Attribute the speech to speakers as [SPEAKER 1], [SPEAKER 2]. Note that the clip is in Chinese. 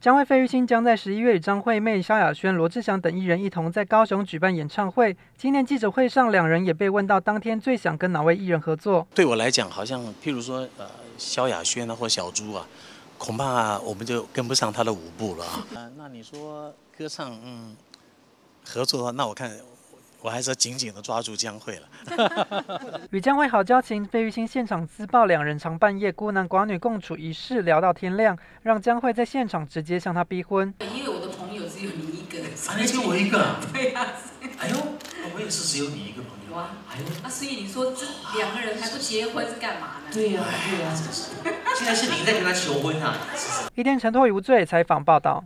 [SPEAKER 1] 江惠费玉清将在十一月与张惠妹、萧亚轩、罗志祥等艺人一同在高雄举办演唱会。今年记者会上，两人也被问到当天最想跟哪位艺人合作。
[SPEAKER 2] 对我来讲，好像譬如说，呃，萧亚轩啊，或小猪啊，恐怕我们就跟不上他的舞步了啊。啊，那你说歌唱，嗯，合作的话，那我看。我还是要紧紧的抓住江蕙了。
[SPEAKER 1] 与江蕙好交情，费玉清现场自曝两人常半夜孤男寡女共处一室，聊到天亮，让江蕙在现场直接向他逼婚。
[SPEAKER 3] 因为我的朋友只有你一个，
[SPEAKER 2] 反正就我一个。
[SPEAKER 3] 对呀。
[SPEAKER 2] 哎呦，我也是只有你一个朋友。
[SPEAKER 3] 啊。哎呦，那所以你说这两个人还不结婚是干嘛呢？
[SPEAKER 2] 对呀，对呀，现在是你在跟他求婚啊。
[SPEAKER 1] 一天，陈拓无罪采访报道。